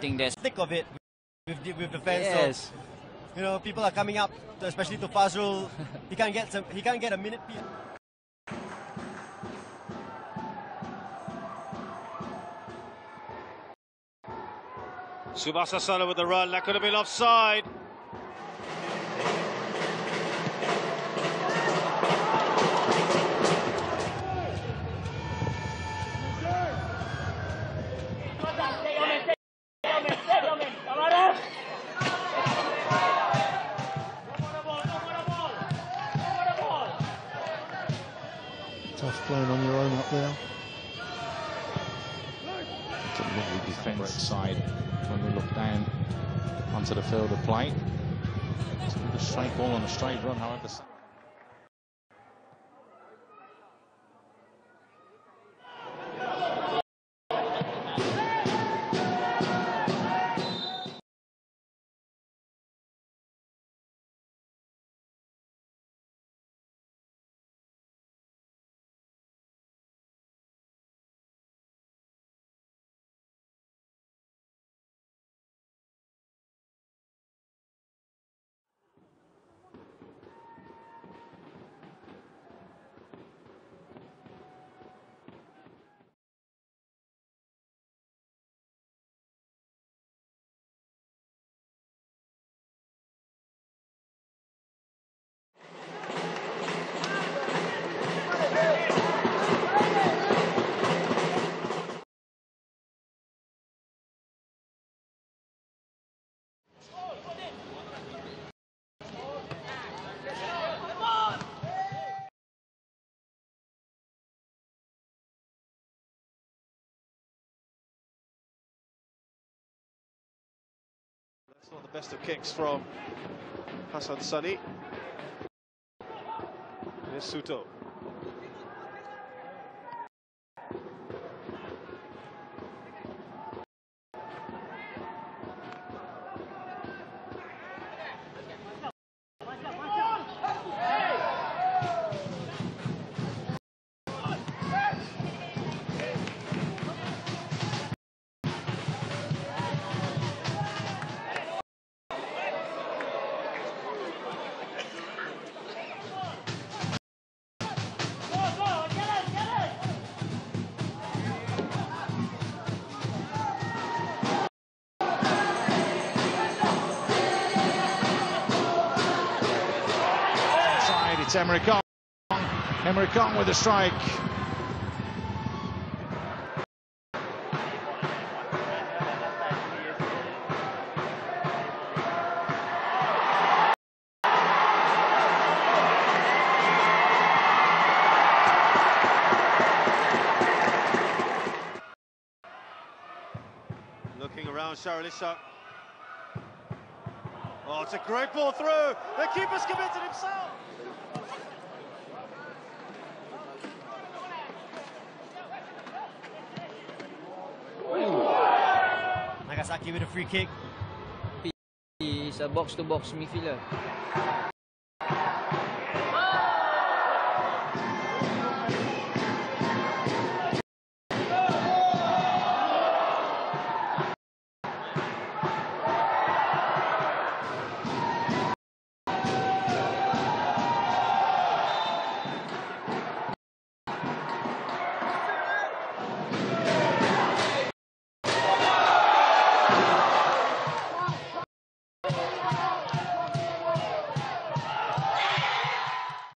think there's thick of it with the, with the fans. yes. So, you know, people are coming up, especially to Fazrul. he can't get some. He can't get a minute. Subasa Sala with the run. That could have been offside. Tough playing on your own up there. It's a lovely defence side when we look down onto the field of play. It's a straight ball on a straight run, however. That's not the best of kicks from Hassan Sunny. Suto. It's Emre Kong. Emre Kong with a strike. Looking around, Sharalisha. Oh, it's a great ball through. The keeper's committed himself. Nagasaki with a free kick. He's a box-to-box midfielder.